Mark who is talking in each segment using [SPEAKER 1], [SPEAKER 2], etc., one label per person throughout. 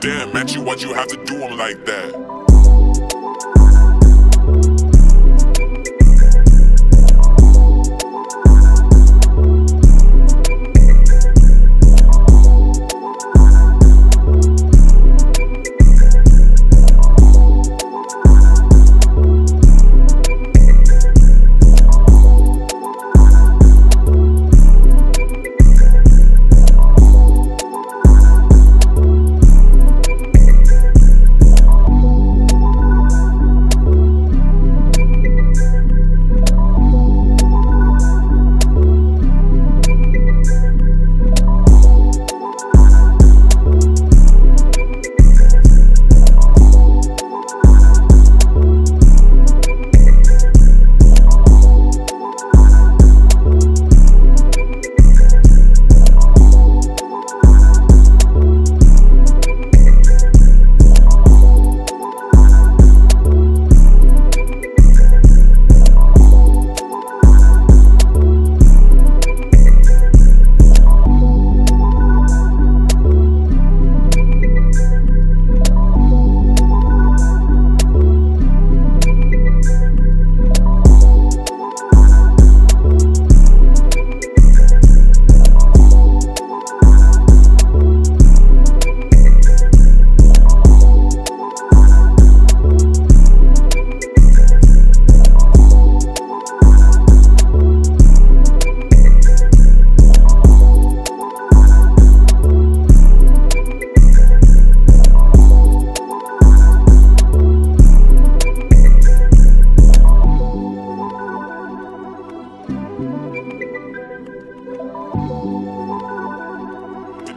[SPEAKER 1] Damn, man, you what you have to do them like that?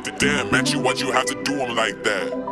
[SPEAKER 1] Damn, man, you what you have to do them like that?